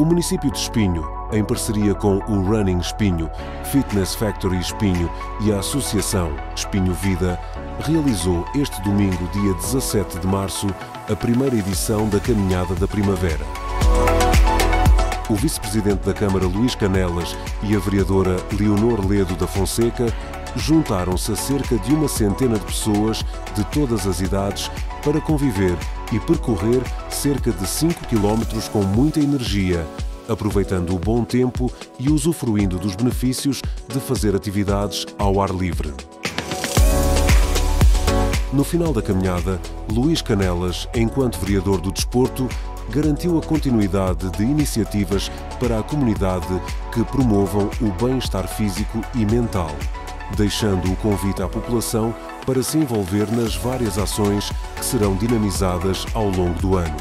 O município de Espinho, em parceria com o Running Espinho, Fitness Factory Espinho e a Associação Espinho Vida, realizou este domingo, dia 17 de março, a primeira edição da Caminhada da Primavera. O vice-presidente da Câmara, Luís Canelas, e a vereadora Leonor Ledo da Fonseca juntaram-se a cerca de uma centena de pessoas de todas as idades para conviver e percorrer cerca de 5 quilómetros com muita energia, aproveitando o bom tempo e usufruindo dos benefícios de fazer atividades ao ar livre. No final da caminhada, Luís Canelas, enquanto vereador do desporto, garantiu a continuidade de iniciativas para a comunidade que promovam o bem-estar físico e mental deixando o convite à população para se envolver nas várias ações que serão dinamizadas ao longo do ano.